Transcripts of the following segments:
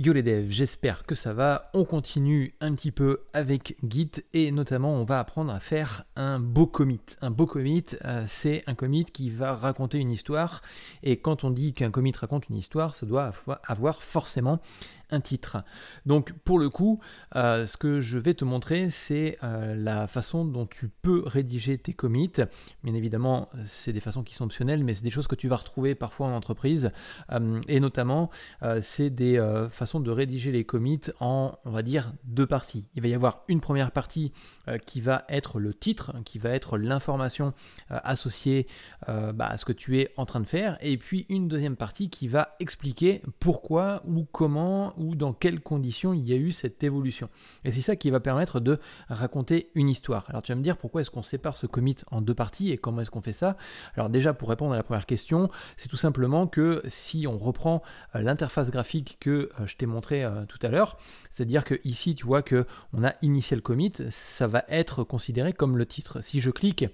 Yo les devs, j'espère que ça va. On continue un petit peu avec Git et notamment on va apprendre à faire un beau commit. Un beau commit, euh, c'est un commit qui va raconter une histoire et quand on dit qu'un commit raconte une histoire, ça doit avoir forcément un titre. Donc pour le coup, euh, ce que je vais te montrer, c'est euh, la façon dont tu peux rédiger tes commits. Bien évidemment, c'est des façons qui sont optionnelles, mais c'est des choses que tu vas retrouver parfois en entreprise. Euh, et notamment, c'est des façons de rédiger les commits en, on va dire, deux parties. Il va y avoir une première partie qui va être le titre, qui va être l'information associée bah, à ce que tu es en train de faire, et puis une deuxième partie qui va expliquer pourquoi ou comment ou dans quelles conditions il y a eu cette évolution. Et c'est ça qui va permettre de raconter une histoire. Alors tu vas me dire pourquoi est-ce qu'on sépare ce commit en deux parties et comment est-ce qu'on fait ça? Alors déjà pour répondre à la première question, c'est tout simplement que si on reprend euh, l'interface graphique que euh, je t'ai montré euh, tout à l'heure, c'est-à-dire que ici tu vois que on a initial commit, ça va être considéré comme le titre. Si je clique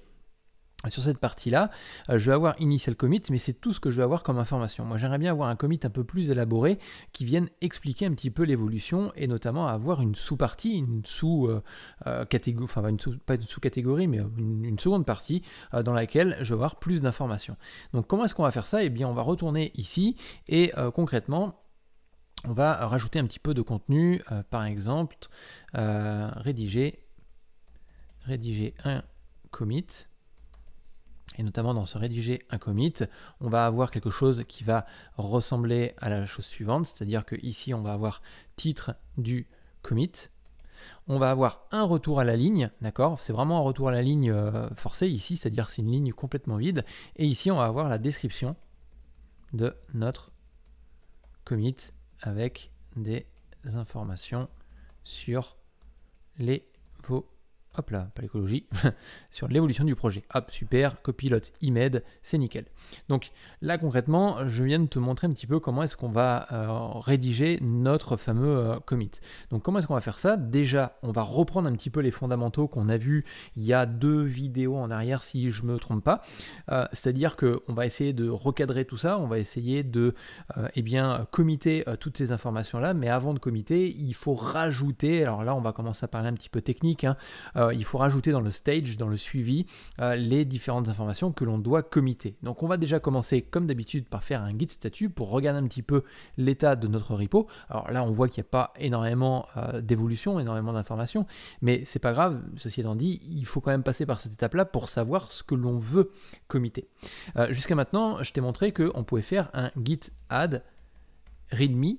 sur cette partie-là, euh, je vais avoir initial commit, mais c'est tout ce que je vais avoir comme information. Moi, j'aimerais bien avoir un commit un peu plus élaboré qui vienne expliquer un petit peu l'évolution et notamment avoir une sous-partie, une sous-catégorie, euh, euh, enfin pas une sous-catégorie, mais une, seconde partie dans laquelle je vais avoir plus d'informations. Donc, comment est-ce qu'on va faire ça? Eh bien, on va retourner ici et concrètement, on va rajouter un petit peu de contenu, par exemple, rédiger, rédiger un commit et notamment dans ce rédiger un commit, on va avoir quelque chose qui va ressembler à la chose suivante, c'est-à-dire que ici on va avoir titre du commit, on va avoir un retour à la ligne, d'accord? C'est vraiment un retour à la ligne euh, forcé ici, c'est-à-dire c'est une ligne complètement vide, et ici on va avoir la description de notre commit avec des informations sur les vos hop là, pas l'écologie, sur l'évolution du projet. Hop, super, copilote IMED, c'est nickel. Donc là concrètement, je viens de te montrer un petit peu comment est-ce qu'on va euh, rédiger notre fameux euh, commit. Donc comment est-ce qu'on va faire ça? Déjà, on va reprendre un petit peu les fondamentaux qu'on a vus il y a deux vidéos en arrière si je me trompe pas. Euh, c'est-à-dire qu'on va essayer de recadrer tout ça, on va essayer de eh bien committer toutes ces informations là, mais avant de committer, il faut rajouter, alors là on va commencer à parler un petit peu technique, hein, il faut rajouter dans le stage, dans le suivi, euh, les différentes informations que l'on doit committer. Donc on va déjà commencer comme d'habitude par faire un git statut pour regarder un petit peu l'état de notre repo. Alors là on voit qu'il n'y a pas énormément euh, d'évolution, énormément d'informations, mais c'est pas grave, ceci étant dit, il faut quand même passer par cette étape-là pour savoir ce que l'on veut committer. Jusqu'à maintenant, je t'ai montré qu'on pouvait faire un git add readme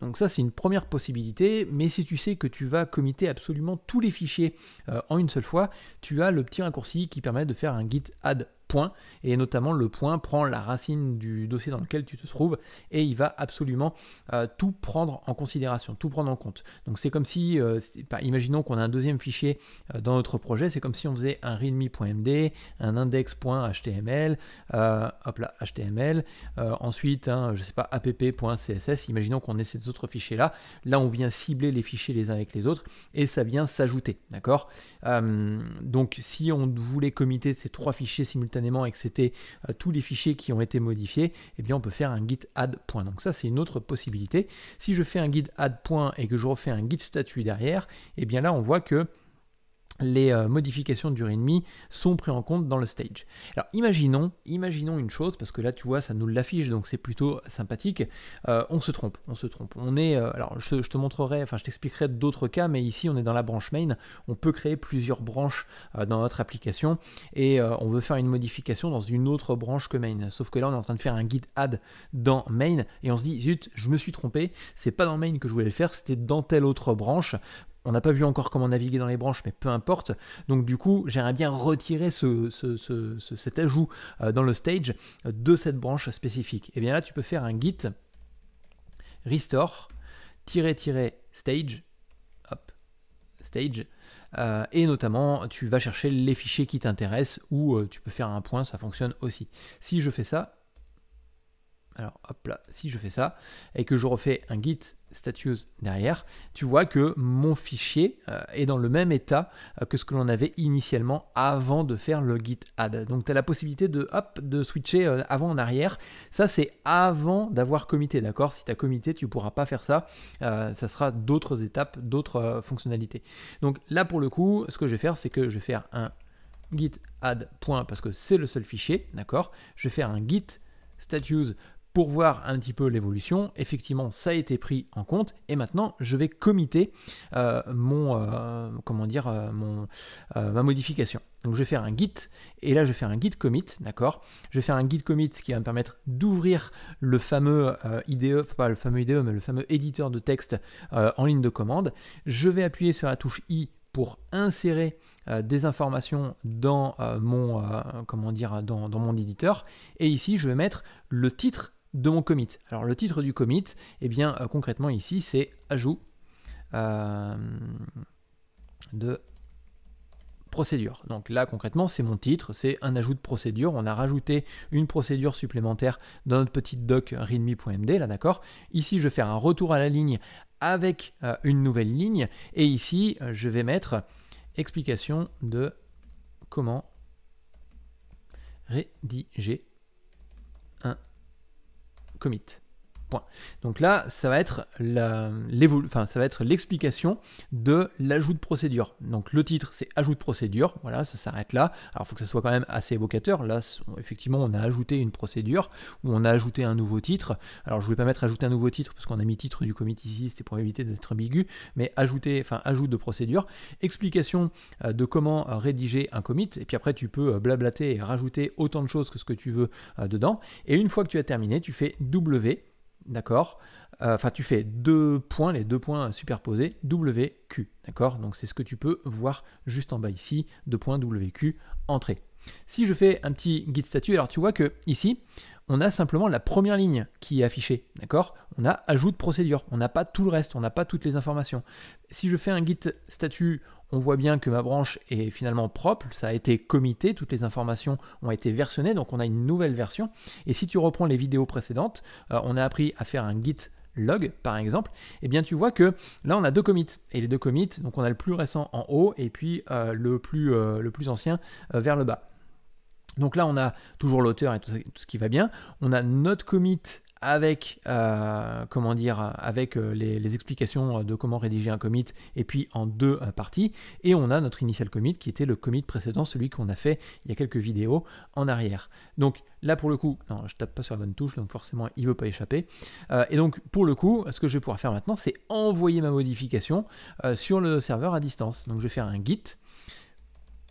Donc ça c'est une première possibilité, mais si tu sais que tu vas committer absolument tous les fichiers euh, en une seule fois, tu as le petit raccourci qui permet de faire un git add et notamment le point prend la racine du dossier dans lequel tu te trouves, et il va absolument euh, tout prendre en considération, tout prendre en compte. Donc c'est comme si, euh, imaginons qu'on a un deuxième fichier euh, dans notre projet, c'est comme si on faisait un readme.md, un index.html, hop là, HTML, ensuite, un, je sais pas, app.css, imaginons qu'on ait ces autres fichiers-là, là on vient cibler les fichiers les uns avec les autres, et ça vient s'ajouter, d'accord? Donc si on voulait committer ces trois fichiers simultanément, et que c'était euh, tous les fichiers qui ont été modifiés, eh bien on peut faire un git add point. Donc ça c'est une autre possibilité. Si je fais un git add point et que je refais un git statut derrière, eh bien là on voit que les euh, modifications du README sont prises en compte dans le stage. Alors imaginons, imaginons une chose, parce que là tu vois ça nous l'affiche, donc c'est plutôt sympathique. Euh, on se trompe, on se trompe. On est, euh, alors je, te montrerai, enfin je t'expliquerai d'autres cas, mais ici on est dans la branche main. On peut créer plusieurs branches dans notre application et on veut faire une modification dans une autre branche que main. Sauf que là on est en train de faire un git add dans main et on se dit zut, je me suis trompé. C'est pas dans main que je voulais le faire, c'était dans telle autre branche. On n'a pas vu encore comment naviguer dans les branches, mais peu importe. Donc du coup, j'aimerais bien retirer cet ajout euh, dans le stage de cette branche spécifique. Et eh bien là, tu peux faire un git restore stage hop, stage euh, et notamment tu vas chercher les fichiers qui t'intéressent ou euh, tu peux faire un point, ça fonctionne aussi. Si je fais ça, alors hop là, si je fais ça, et que je refais un git status derrière, tu vois que mon fichier euh, est dans le même état euh, que ce que l'on avait initialement avant de faire le git add. Donc tu as la possibilité de, hop, de switcher euh, avant en arrière. Ça c'est avant d'avoir commité, d'accord? Si tu as commité, tu ne pourras pas faire ça. ça sera d'autres étapes, d'autres fonctionnalités. Donc là pour le coup, ce que je vais faire, c'est que je vais faire un git add point parce que c'est le seul fichier, d'accord? Je vais faire un git status pour voir un petit peu l'évolution. Effectivement, ça a été pris en compte et maintenant je vais commiter euh, mon, euh, comment dire, euh, mon, ma modification. Donc je vais faire un git et là je vais faire un git commit, d'accord? Je vais faire un git commit qui va me permettre d'ouvrir le fameux IDE, pas le fameux IDE, mais le fameux éditeur de texte en ligne de commande. Je vais appuyer sur la touche I pour insérer des informations dans mon comment dire dans, dans, mon éditeur et ici je vais mettre le titre de mon commit. Alors le titre du commit, eh bien euh, concrètement ici c'est ajout euh, de procédure. Donc là concrètement c'est mon titre, c'est un ajout de procédure. On a rajouté une procédure supplémentaire dans notre petite doc readme.md là d'accord? Ici je vais faire un retour à la ligne avec euh, une nouvelle ligne et ici je vais mettre explication de comment rédiger commit. Donc là, ça va être l'explication de l'ajout de procédure. Donc le titre, c'est ajout de procédure. Voilà, ça s'arrête là. Alors il faut que ça soit quand même assez évocateur. Là, effectivement, on a ajouté une procédure ou on a ajouté un nouveau titre. Alors je ne voulais pas mettre ajouter un nouveau titre parce qu'on a mis titre du commit ici, c'était pour éviter d'être ambigu. Mais ajouter, enfin ajout de procédure, explication euh, de comment euh, rédiger un commit. Et puis après, tu peux euh, blablater et rajouter autant de choses que ce que tu veux dedans. Et une fois que tu as terminé, tu fais W d'accord. Euh, Enfin, tu fais deux points, les deux points superposés, WQ, d'accord. Donc c'est ce que tu peux voir juste en bas ici, deux points WQ, entrée. Si je fais un petit git statut, alors tu vois que ici, on a simplement la première ligne qui est affichée, d'accord? On a ajout de procédure, on n'a pas tout le reste, on n'a pas toutes les informations. Si je fais un git statut, on voit bien que ma branche est finalement propre, ça a été commité, toutes les informations ont été versionnées, donc on a une nouvelle version. Et si tu reprends les vidéos précédentes, euh, on a appris à faire un git log par exemple, eh bien tu vois que là on a deux commits et les deux commits, donc on a le plus récent en haut et puis euh, le, plus, euh, le plus ancien vers le bas. Donc là on a toujours l'auteur et tout, tout, ce qui va bien. On a notre commit avec, euh, comment dire, avec euh, les, explications de comment rédiger un commit et puis en deux euh, parties. Et on a notre initial commit qui était le commit précédent, celui qu'on a fait il y a quelques vidéos en arrière. Donc là pour le coup, non, je tape pas sur la bonne touche, donc forcément il ne veut pas échapper. et donc pour le coup, ce que je vais pouvoir faire maintenant, c'est envoyer ma modification sur le serveur à distance. Donc je vais faire un git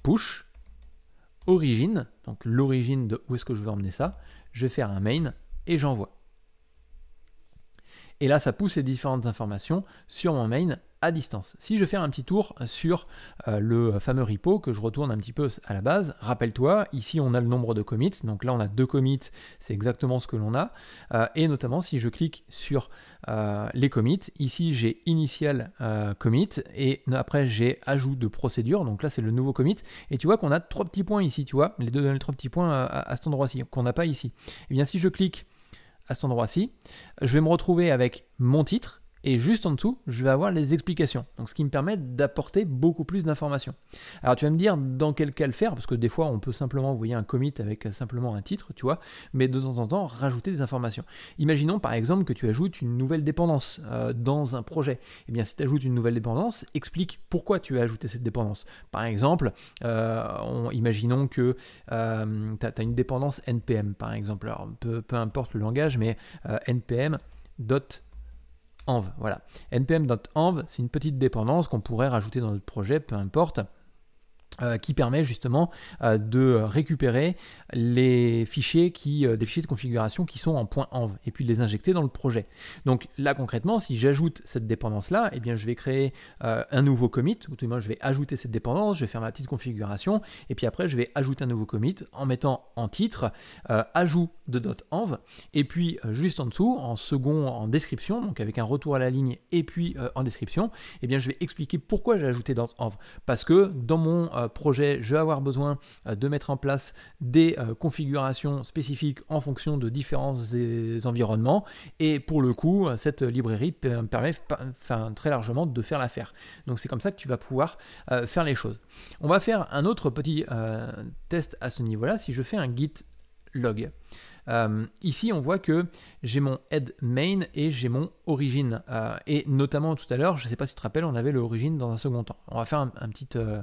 push origine, donc l'origine de où est-ce que je veux emmener ça. Je vais faire un main et j'envoie. Et là, ça pousse les différentes informations sur mon main à distance. Si je fais un petit tour sur euh, le fameux repo, que je retourne un petit peu à la base, rappelle-toi, ici on a le nombre de commits, donc là on a deux commits, c'est exactement ce que l'on a, euh, et notamment si je clique sur euh, les commits, ici j'ai initial commit, et après j'ai ajout de procédure, donc là c'est le nouveau commit, et tu vois qu'on a trois petits points ici, tu vois, les deux les trois petits points à, cet endroit-ci, qu'on n'a pas ici. Et eh bien si je clique à cet endroit-ci, je vais me retrouver avec mon titre, et juste en dessous, je vais avoir les explications. Donc ce qui me permet d'apporter beaucoup plus d'informations. Alors tu vas me dire dans quel cas le faire, parce que des fois on peut simplement envoyer un commit avec simplement un titre, tu vois, mais de temps en temps rajouter des informations. Imaginons par exemple que tu ajoutes une nouvelle dépendance euh, dans un projet. Eh bien si tu ajoutes une nouvelle dépendance, explique pourquoi tu as ajouté cette dépendance. Par exemple, euh, imaginons que euh, tu as, une dépendance NPM par exemple. Alors peu, importe le langage, mais NPM env. Voilà. npm.env, c'est une petite dépendance qu'on pourrait rajouter dans notre projet, peu importe. Euh, qui permet justement euh, de récupérer les fichiers qui, euh, des fichiers de configuration qui sont en .env et puis de les injecter dans le projet. Donc là concrètement, si j'ajoute cette dépendance là, eh bien je vais créer un nouveau commit, ou tout moins je vais ajouter cette dépendance, je vais faire ma petite configuration et puis après je vais ajouter un nouveau commit en mettant en titre ajout de .env et puis juste en dessous en second en description, donc avec un retour à la ligne et puis en description, eh bien je vais expliquer pourquoi j'ai ajouté .env parce que dans mon projet, je vais avoir besoin de mettre en place des configurations spécifiques en fonction de différents environnements. Et pour le coup, cette librairie permet très largement de faire l'affaire. Donc c'est comme ça que tu vas pouvoir faire les choses. On va faire un autre petit test à ce niveau-là. Si je fais un git log. Euh, ici, on voit que j'ai mon head main et j'ai mon origin. Euh, et notamment tout à l'heure, je ne sais pas si tu te rappelles, on avait le origin dans un second temps. On va faire un, petit, euh,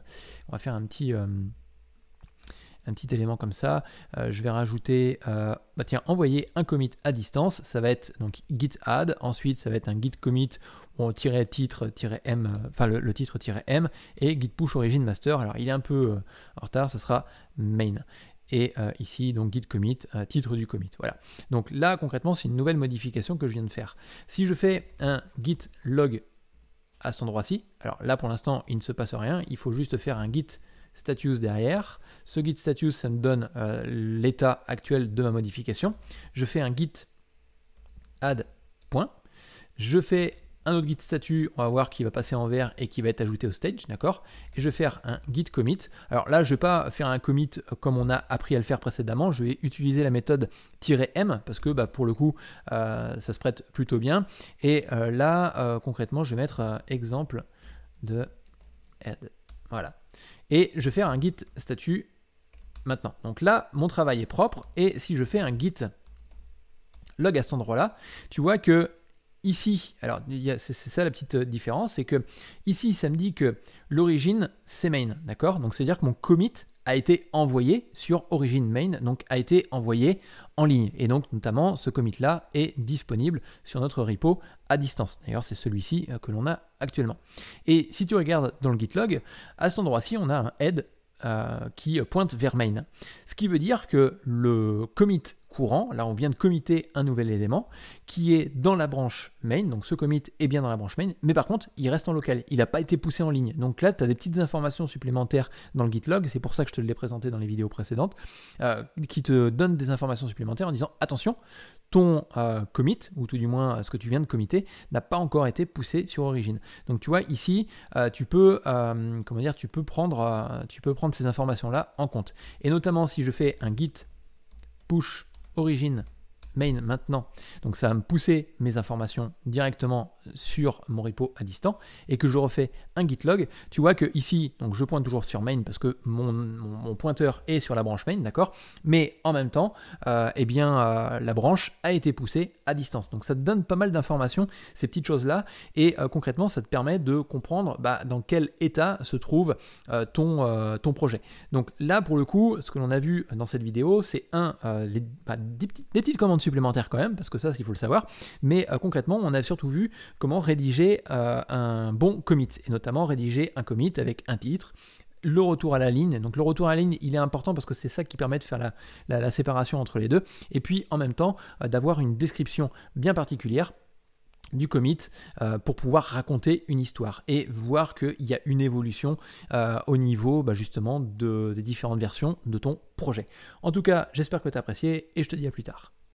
on va faire un petit, un petit élément comme ça. je vais rajouter, bah tiens, envoyer un commit à distance. Ça va être donc git add. Ensuite, ça va être un git commit ou titre m, enfin le, le titre m et git push origin master. Alors il est un peu en retard, ça sera main et euh, ici donc git commit, euh, titre du commit. Voilà. Donc là concrètement c'est une nouvelle modification que je viens de faire. Si je fais un git log à cet endroit-ci, alors là pour l'instant il ne se passe rien, il faut juste faire un git status derrière. Ce git status ça me donne euh, l'état actuel de ma modification. Je fais un git add point. Je fais un autre git statut, on va voir qui va passer en vert et qui va être ajouté au stage, d'accord? Et je vais faire un git commit. Alors là, je ne vais pas faire un commit comme on a appris à le faire précédemment, je vais utiliser la méthode "-m" parce que bah, pour le coup, euh, ça se prête plutôt bien. Et euh, là, euh, concrètement, je vais mettre exemple de add. Voilà. Et je vais faire un git statut maintenant. Donc là, mon travail est propre et si je fais un git log à cet endroit-là, tu vois que Ici, alors c'est ça la petite euh, différence, c'est que ici ça me dit que l'origine c'est main, d'accord? Donc c'est à dire que mon commit a été envoyé sur origin main, donc a été envoyé en ligne. Et donc notamment ce commit là est disponible sur notre repo à distance. D'ailleurs c'est celui-ci euh, que l'on a actuellement. Et si tu regardes dans le git log, à cet endroit-ci on a un head euh, qui pointe vers main. Ce qui veut dire que le commit courant. Là, on vient de committer un nouvel élément qui est dans la branche main. Donc ce commit est bien dans la branche main, mais par contre, il reste en local. Il n'a pas été poussé en ligne. Donc là, tu as des petites informations supplémentaires dans le git log. C'est pour ça que je te l'ai présenté dans les vidéos précédentes, euh, qui te donnent des informations supplémentaires en disant attention, ton euh, commit, ou tout du moins ce que tu viens de committer, n'a pas encore été poussé sur origine. Donc tu vois, ici, euh, tu peux, comment dire, tu peux prendre, tu peux prendre ces informations-là en compte. Et notamment si je fais un git push origine main maintenant. Donc ça va me pousser mes informations directement sur mon repo à distance et que je refais un git log. Tu vois que ici, donc je pointe toujours sur main parce que mon, pointeur est sur la branche main, d'accord? Mais en même temps, euh, eh bien, euh, la branche a été poussée à distance. Donc ça te donne pas mal d'informations, ces petites choses-là, et euh, concrètement, ça te permet de comprendre bah, dans quel état se trouve ton, ton projet. Donc là, pour le coup, ce que l'on a vu dans cette vidéo, c'est un, bah, des, petites, des petites commandes supplémentaires quand même, parce que ça, il faut le savoir, mais concrètement, on a surtout vu comment rédiger euh, un bon commit, et notamment rédiger un commit avec un titre, le retour à la ligne. Donc le retour à la ligne, il est important parce que c'est ça qui permet de faire la, séparation entre les deux. Et puis en même temps, euh, d'avoir une description bien particulière du commit euh, pour pouvoir raconter une histoire et voir qu'il y a une évolution au niveau bah, justement de, des différentes versions de ton projet. En tout cas, j'espère que tu as apprécié et je te dis à plus tard.